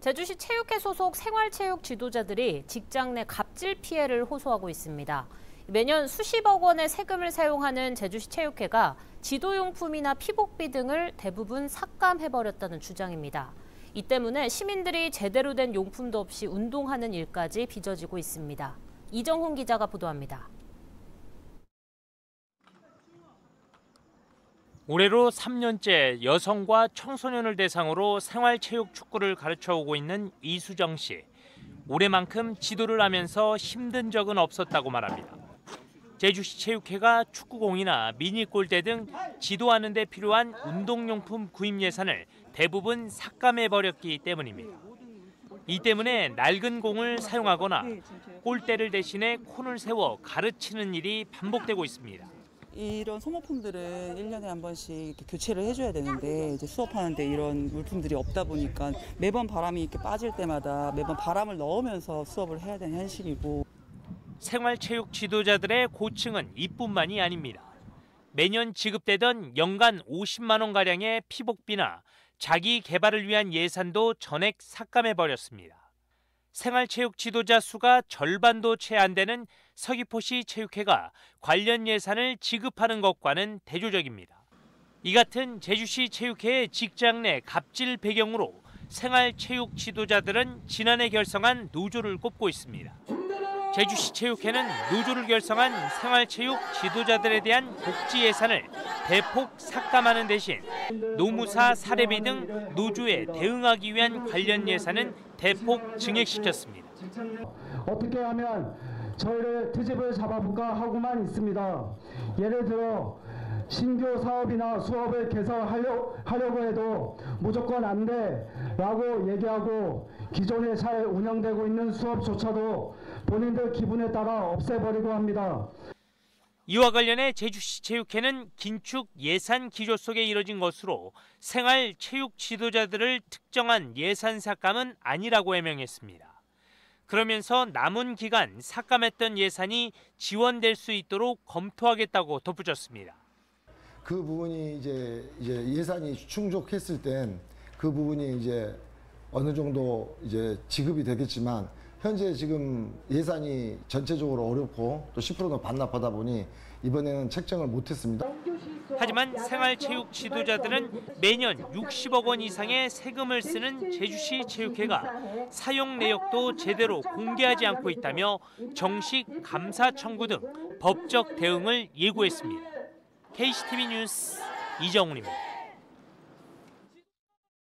제주시 체육회 소속 생활체육 지도자들이 직장 내 갑질 피해를 호소하고 있습니다. 매년 수십억 원의 세금을 사용하는 제주시 체육회가 지도용품이나 피복비 등을 대부분 삭감해버렸다는 주장입니다. 이 때문에 시민들이 제대로 된 용품도 없이 운동하는 일까지 빚어지고 있습니다. 이정훈 기자가 보도합니다. 올해로 3년째 여성과 청소년을 대상으로 생활체육 축구를 가르쳐 오고 있는 이수정 씨. 올해만큼 지도를 하면서 힘든 적은 없었다고 말합니다. 제주시 체육회가 축구공이나 미니골대 등 지도하는 데 필요한 운동용품 구입 예산을 대부분 삭감해 버렸기 때문입니다. 이 때문에 낡은 공을 사용하거나 골대를 대신해 콘을 세워 가르치는 일이 반복되고 있습니다. 이런 소모품들은 1년에 한 번씩 이렇게 교체를 해줘야 되는데 이제 수업하는데 이런 물품들이 없다 보니까 매번 바람이 이렇게 빠질 때마다 매번 바람을 넣으면서 수업을 해야 되는 현실이고 생활체육 지도자들의 고충은 이뿐만이 아닙니다. 매년 지급되던 연간 50만 원 가량의 피복비나 자기 개발을 위한 예산도 전액 삭감해 버렸습니다. 생활체육 지도자 수가 절반도 채 안 되는 서귀포시 체육회가 관련 예산을 지급하는 것과는 대조적입니다. 이 같은 제주시 체육회의 직장 내 갑질 배경으로 생활체육 지도자들은 지난해 결성한 노조를 꼽고 있습니다. 제주시 체육회는 노조를 결성한 생활체육 지도자들에 대한 복지 예산을 대폭 삭감하는 대신 노무사 사례비 등 노조에 대응하기 위한 관련 예산은 대폭 증액시켰습니다. 어떻게 하면 저희를 트집을 잡아볼까 하고만 있습니다. 예를 들어 신규 사업이나 수업을 개설하려, 하려고 해도 무조건 안 돼 라고 얘기하고 기존에 잘 운영되고 있는 수업조차도 본인들 기분에 따라 없애버리고 합니다. 이와 관련해 제주시 체육회는 긴축 예산 기조 속에 이뤄진 것으로 생활 체육 지도자들을 특정한 예산 삭감은 아니라고 해명했습니다. 그러면서 남은 기간 삭감했던 예산이 지원될 수 있도록 검토하겠다고 덧붙였습니다. 그 부분이 이제, 이제 예산이 충족했을 땐 그 부분이 이제 어느 정도 이제 지급이 되겠지만 현재 지금 예산이 전체적으로 어렵고 또 10%는 반납하다 보니 이번에는 책정을 못했습니다. 하지만 생활체육 지도자들은 매년 60억 원 이상의 세금을 쓰는 제주시 체육회가 사용 내역도 제대로 공개하지 않고 있다며 정식 감사 청구 등 법적 대응을 예고했습니다. KCTV 뉴스 이정훈입니다.